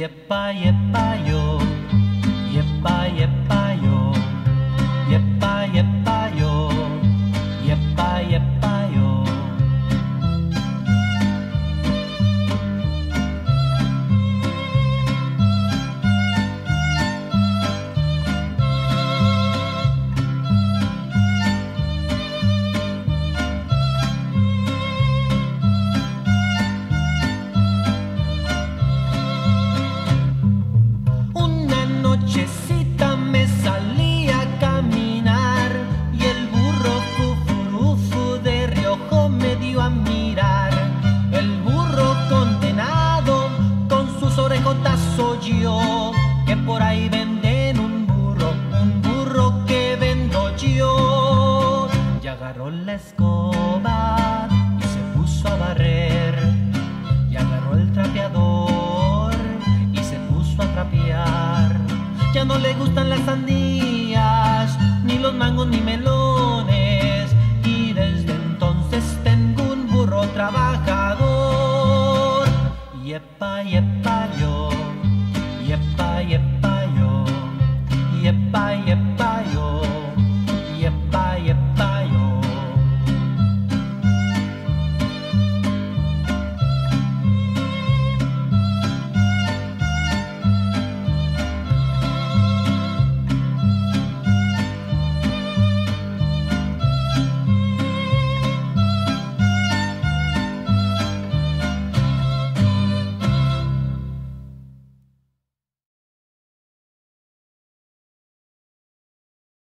Yepa, yepa, escoba y se puso a barrer y agarró el trapeador y se puso a trapear. Ya no le gustan las sandías, ni los mangos ni melones y desde entonces tengo un burro trabajador. Yepa, yepa yo, yepa, yepa.